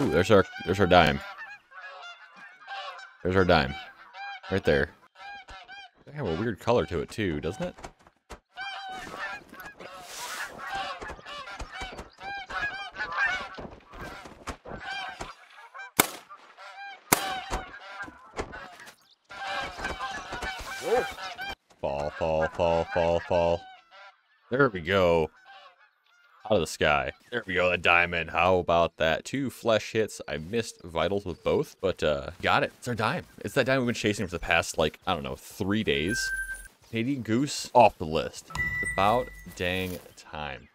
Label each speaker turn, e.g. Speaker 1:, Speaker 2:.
Speaker 1: Ooh, there's our there's our dime. There's our dime. Right there. They have a weird color to it too, doesn't it? Fall, fall, fall, fall, fall. There we go. Out of the sky. There we go, the diamond. How about that? Two flesh hits. I missed vitals with both, but uh, got it. It's our dime. It's that dime we've been chasing for the past, like, I don't know, three days. Canadian Goose off the list. It's about dang time.